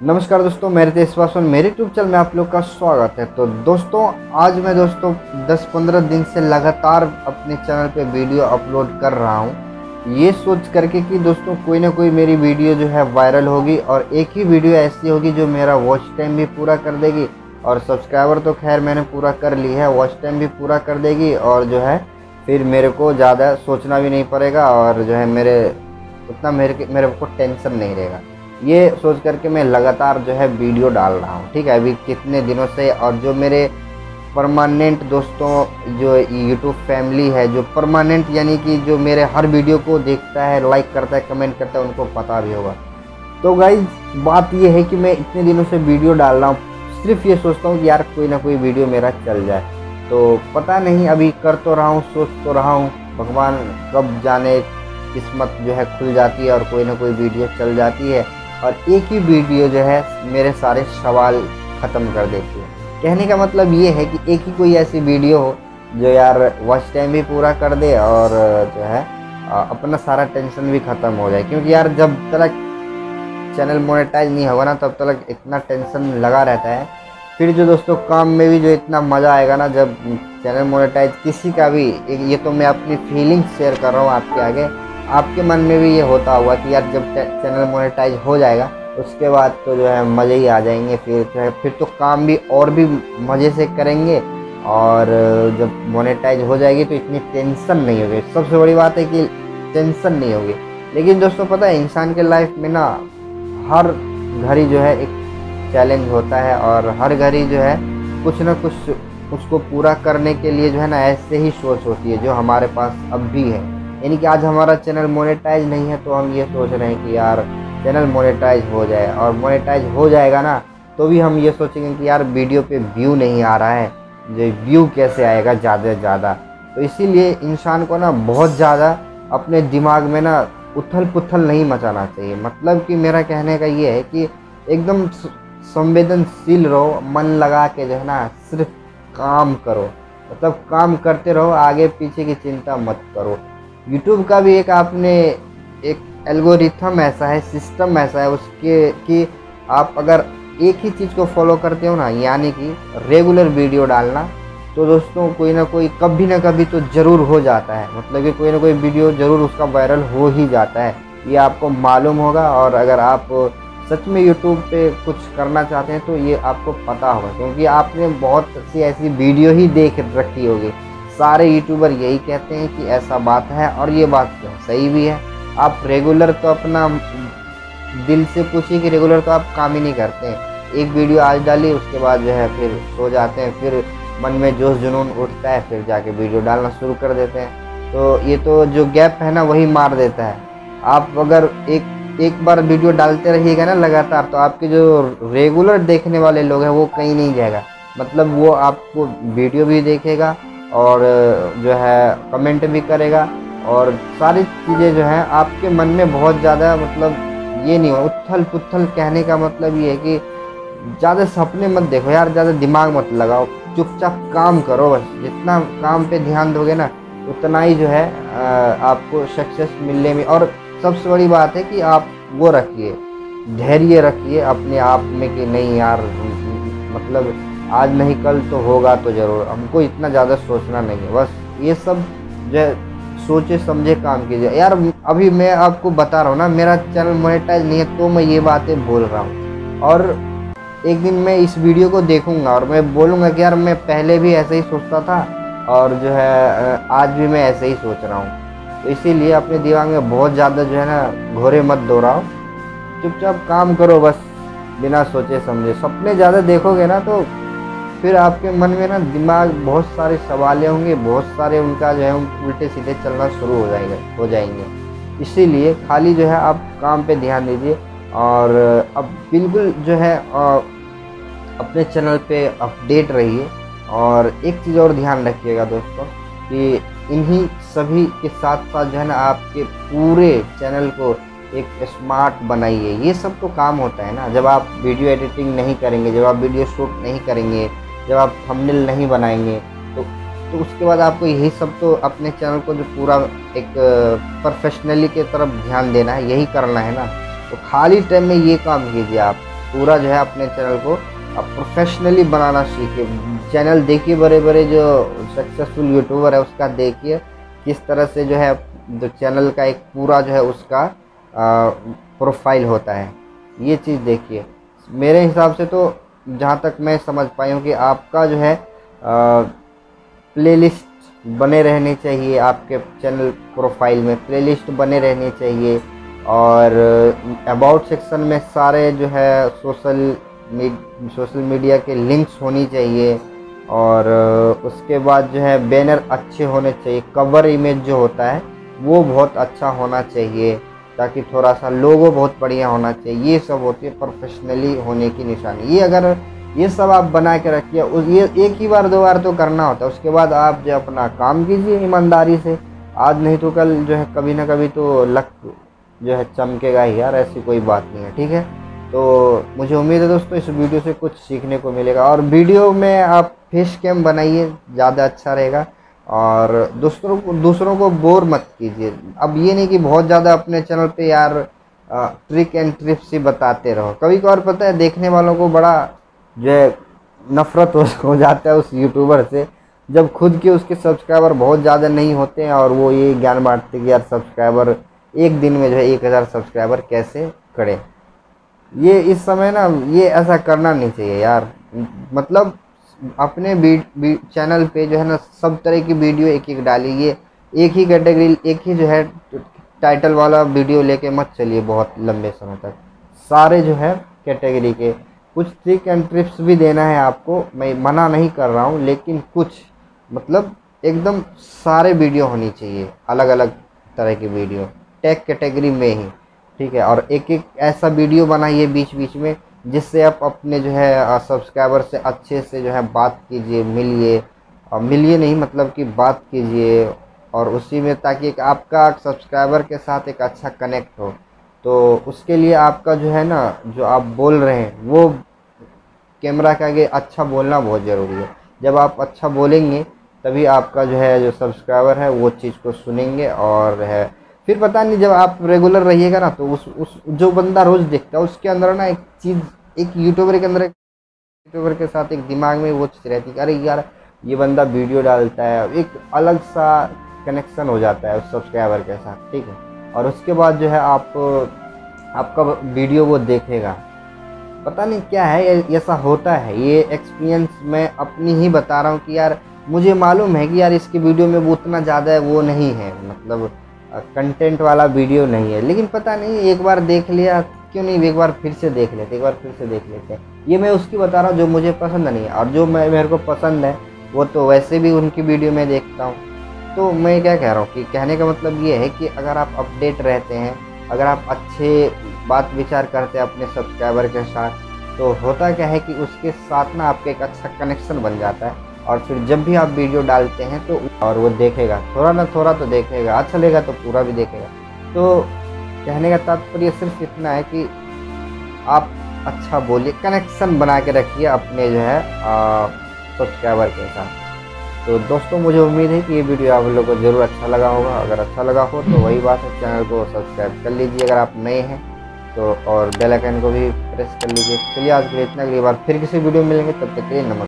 नमस्कार दोस्तों मेरे तेज पासवान, मेरे यूट्यूब चैनल में आप लोग का स्वागत है। तो दोस्तों, आज मैं दोस्तों 10-15 दिन से लगातार अपने चैनल पे वीडियो अपलोड कर रहा हूँ। ये सोच करके कि दोस्तों, कोई ना कोई मेरी वीडियो जो है वायरल होगी और एक ही वीडियो ऐसी होगी जो मेरा वॉच टाइम भी पूरा कर देगी। और सब्सक्राइबर तो खैर मैंने पूरा कर ली है वॉच टाइम भी पूरा कर देगी और जो है फिर मेरे को ज़्यादा सोचना भी नहीं पड़ेगा और जो है मेरे उतना मेरे मेरे को टेंशन नहीं रहेगा। ये सोच करके मैं लगातार जो है वीडियो डाल रहा हूँ, ठीक है? अभी कितने दिनों से और जो मेरे परमानेंट दोस्तों, जो यूट्यूब फैमिली है, जो परमानेंट यानी कि जो मेरे हर वीडियो को देखता है लाइक करता है कमेंट करता है, उनको पता भी होगा। तो गाइज़ बात ये है कि मैं इतने दिनों से वीडियो डाल रहा हूँ, सिर्फ़ ये सोचता हूँ कि यार कोई ना कोई वीडियो मेरा चल जाए। तो पता नहीं, अभी कर तो रहा हूँ, सोच तो रहा हूँ, भगवान कब जाने किस्मत जो है खुल जाती है और कोई ना कोई वीडियो चल जाती है। और एक ही वीडियो जो है मेरे सारे सवाल ख़त्म कर देती है। कहने का मतलब ये है कि एक ही कोई ऐसी वीडियो हो जो यार वॉच टाइम भी पूरा कर दे और जो है अपना सारा टेंशन भी ख़त्म हो जाए। क्योंकि यार जब तक चैनल मोनेटाइज नहीं होगा ना, तब तक इतना टेंशन लगा रहता है। फिर जो दोस्तों, काम में भी जो इतना मज़ा आएगा ना, जब चैनल मोनेटाइज किसी का भी, ये तो मैं अपनी फीलिंग्स शेयर कर रहा हूँ आपके आगे। आपके मन में भी ये होता होगा कि यार जब चैनल मोनेटाइज हो जाएगा, उसके बाद तो जो है मज़े ही आ जाएँगे, फिर जो है फिर तो काम भी और भी मज़े से करेंगे और जब मोनेटाइज हो जाएगी तो इतनी टेंशन नहीं होगी। सबसे बड़ी बात है कि टेंशन नहीं होगी। लेकिन दोस्तों पता है, इंसान के लाइफ में ना हर घड़ी जो है एक चैलेंज होता है और हर घड़ी जो है कुछ ना कुछ उसको पूरा करने के लिए जो है ना ऐसे ही सोच होती है जो हमारे पास अब भी है। यानी कि आज हमारा चैनल मोनेटाइज नहीं है तो हम ये सोच रहे हैं कि यार चैनल मोनेटाइज हो जाए। और मोनेटाइज हो जाएगा ना तो भी हम ये सोचेंगे कि यार वीडियो पे व्यू नहीं आ रहा है, जो व्यू कैसे आएगा ज़्यादा से ज़्यादा। तो इसीलिए इंसान को ना बहुत ज़्यादा अपने दिमाग में ना उथल पुथल नहीं मचाना चाहिए। मतलब कि मेरा कहने का ये है कि एकदम संवेदनशील रहो, मन लगा के जो है ना, सिर्फ़ काम करो। मतलब काम करते रहो, आगे पीछे की चिंता मत करो। यूट्यूब का भी एक आपने एक एल्गोरिथम ऐसा है सिस्टम ऐसा है, उसके कि आप अगर एक ही चीज़ को फॉलो करते हो ना, यानी कि रेगुलर वीडियो डालना तो दोस्तों कोई ना कोई, कभी ना कभी तो ज़रूर हो जाता है। मतलब कि कोई ना कोई वीडियो ज़रूर उसका वायरल हो ही जाता है। ये आपको मालूम होगा और अगर आप सच में यूट्यूब पे कुछ करना चाहते हैं तो ये आपको पता होगा, क्योंकि आपने बहुत सी ऐसी वीडियो ही देख रखी होगी। सारे यूट्यूबर यही कहते हैं कि ऐसा बात है और ये बात सही भी है। आप रेगुलर तो अपना दिल से पूछिए कि रेगुलर तो आप काम ही नहीं करते। हैं एक वीडियो आज डाली उसके बाद जो है फिर सो जाते हैं। फिर मन में जोश जुनून उठता है, फिर जाके वीडियो डालना शुरू कर देते हैं। तो ये तो जो गैप है ना, वही मार देता है। आप अगर एक एक बार वीडियो डालते रहिएगा ना लगातार तो आपके जो रेगुलर देखने वाले लोग हैं, वो कहीं नहीं जाएगा। मतलब वो आपको वीडियो भी देखेगा और जो है कमेंट भी करेगा। और सारी चीज़ें जो हैं, आपके मन में बहुत ज़्यादा मतलब ये नहीं हो उथल पुथल कहने का मतलब ये है कि ज़्यादा सपने मत देखो यार, ज़्यादा दिमाग मत लगाओ। चुपचाप काम करो बस। जितना काम पे ध्यान दोगे ना, उतना ही जो है आपको सक्सेस मिलने में। और सबसे बड़ी बात है कि आप वो रखिए, धैर्य रखिए अपने आप में कि नहीं यार मतलब आज नहीं, कल तो होगा तो ज़रूर। हमको इतना ज़्यादा सोचना नहीं है। बस ये सब जो सोचे समझे काम कीजिए। यार, अभी मैं आपको बता रहा हूँ ना, मेरा चैनल मोनेटाइज नहीं है तो मैं ये बातें बोल रहा हूँ। और एक दिन मैं इस वीडियो को देखूँगा और मैं बोलूँगा कि यार, मैं पहले भी ऐसे ही सोचता था और जो है आज भी मैं ऐसे ही सोच रहा हूँ। तो इसीलिए अपने दिमाग में बहुत ज़्यादा जो है ना, घोरे मत दोहराओ। चुपचाप काम करो बस, बिना सोचे समझे। सपने ज़्यादा देखोगे ना तो फिर आपके मन में ना दिमाग, बहुत सारे सवाल होंगे, बहुत सारे उनका जो है उल्टे सीधे चलना शुरू हो जाएँगे हो जाएँगे। इसीलिए खाली जो है आप काम पे ध्यान दीजिए और अब बिल्कुल जो है अपने चैनल पे अपडेट रहिए। और एक चीज़ और ध्यान रखिएगा दोस्तों कि इन्हीं सभी के साथ साथ जो है ना आपके पूरे चैनल को एक स्मार्ट बनाइए। ये सब तो काम होता है ना, जब आप वीडियो एडिटिंग नहीं करेंगे, जब आप वीडियो शूट नहीं करेंगे जब आप थंबनेल नहीं बनाएँगे तो तो उसके बाद आपको यही सब तो अपने चैनल को जो पूरा एक प्रोफेशनली के तरफ़ ध्यान देना है, यही करना है ना? तो खाली टाइम में ये काम कीजिए आप। पूरा जो है अपने चैनल को आप प्रोफेशनली बनाना सीखिए। चैनल देखिए बड़े बड़े जो सक्सेसफुल यूट्यूबर है, उसका देखिए किस तरह से जो है जो चैनल का एक पूरा जो है उसका प्रोफ़ाइल होता है। ये चीज़ देखिए। मेरे हिसाब से तो जहाँ तक मैं समझ पाई हूँ कि आपका जो है प्लेलिस्ट बने रहने चाहिए, आपके चैनल प्रोफ़ाइल में प्लेलिस्ट बने रहने चाहिए और अबाउट सेक्शन में सारे जो है सोशल सोशल मीडिया के लिंक्स होनी चाहिए और उसके बाद जो है बैनर अच्छे होने चाहिए कवर इमेज जो होता है, वो बहुत अच्छा होना चाहिए। ताकि थोड़ा सा लोगो बहुत बढ़िया होना चाहिए, ये सब होती है प्रोफेशनली होने की निशानी। ये अगर ये सब आप बना के रखिए, उस ये एक ही बार, दो बार तो करना होता है। उसके बाद आप जो अपना काम कीजिए ईमानदारी से। आज नहीं तो कल जो है कभी ना कभी तो लक जो है चमकेगा ही यार, ऐसी कोई बात नहीं है, ठीक है? तो मुझे उम्मीद है दोस्तों, इस वीडियो से कुछ सीखने को मिलेगा। और वीडियो में आप फेस कैम बनाइए, ज़्यादा अच्छा रहेगा। और दूसरों को दूसरों को बोर मत कीजिए। अब ये नहीं कि बहुत ज़्यादा अपने चैनल पे यार ट्रिक एंड ट्रिप्स ही बताते रहो। कभी कभार पता है देखने वालों को बड़ा जो है नफ़रत हो, हो जाता है उस यूट्यूबर से जब खुद के उसके सब्सक्राइबर बहुत ज़्यादा नहीं होते हैं और वो ये ज्ञान बांटते कि यार सब्सक्राइबर एक दिन में जो है एक हज़ार सब्सक्राइबर कैसे करें। ये इस समय ना ये ऐसा करना नहीं चाहिए यार। मतलब अपने चैनल पे जो है ना सब तरह की वीडियो एक एक डालिए। एक ही कैटेगरी एक ही जो है टाइटल वाला वीडियो लेके मत चलिए बहुत लंबे समय तक। सारे जो है कैटेगरी के। कुछ ट्रिक एंड ट्रिप्स भी देना है आपको। मैं मना नहीं कर रहा हूँ, लेकिन कुछ मतलब एकदम सारे वीडियो होनी चाहिए अलग अलग तरह की वीडियो टेक कैटेगरी में ही, ठीक है? और एक एक ऐसा वीडियो बनाइए बीच बीच में जिससे आप अपने जो है सब्सक्राइबर से अच्छे से जो है बात कीजिए, मिलिए। और मिलिए नहीं मतलब कि बात कीजिए और उसी में ताकि आपका सब्सक्राइबर के साथ एक अच्छा कनेक्ट हो। तो उसके लिए आपका जो है ना, जो आप बोल रहे हैं, वो कैमरा के आगे अच्छा बोलना बहुत ज़रूरी है। जब आप अच्छा बोलेंगे, तभी आपका जो है, जो सब्सक्राइबर है, वो चीज़ को सुनेंगे और है फिर पता नहीं, जब आप रेगुलर रहिएगा ना तो उस उस, जो बंदा रोज़ देखता है, उसके अंदर ना एक चीज़, एक यूट्यूबर के अंदर यूट्यूबर के साथ एक दिमाग में वो चीज़ रहती है अरे यार, ये बंदा वीडियो डालता है एक अलग सा कनेक्शन हो जाता है उस सब्सक्राइबर के साथ, ठीक है? और उसके बाद जो है आप, आपका वीडियो वो देखेगा। पता नहीं क्या है ऐसा होता है, ये एक्सपीरियंस मैं अपनी ही बता रहा हूँ कि यार, मुझे मालूम है कि यार इसके वीडियो में वो उतना ज़्यादा है वो नहीं है मतलब कंटेंट वाला वीडियो नहीं है। लेकिन पता नहीं, एक बार देख लिया, क्यों नहीं, एक बार फिर से देख लेते, एक बार फिर से देख लेते। हैं ये मैं उसकी बता रहा हूँ, जो मुझे पसंद नहीं है। और जो मैं, मेरे को पसंद है, वो तो वैसे भी उनकी वीडियो में देखता हूँ। तो मैं क्या कह रहा हूँ कि कहने का मतलब ये है कि अगर आप अपडेट रहते हैं, अगर आप अच्छे बात विचार करते हैं अपने सब्सक्राइबर के साथ तो होता क्या है कि उसके साथ ना आपका एक अच्छा कनेक्शन बन जाता है। और फिर जब भी आप वीडियो डालते हैं तो और वो देखेगा, थोड़ा ना थोड़ा तो देखेगा अच्छा लगेगा तो पूरा भी देखेगा। तो कहने का तात्पर्य सिर्फ़ इतना है कि आप अच्छा बोलिए कनेक्शन बना के रखिए अपने जो है सब्सक्राइबर के साथ। तो दोस्तों, मुझे उम्मीद है कि ये वीडियो आप लोगों को ज़रूर अच्छा लगा होगा। अगर अच्छा लगा हो तो वही बात है, चैनल को सब्सक्राइब कर लीजिए अगर आप नए हैं। तो और बेल आइकन को भी प्रेस कर लीजिए। चलिए, आज के लिए इतना। अगली बार फिर किसी वीडियो में मिलेंगे, तब तक के लिए नमस्कार।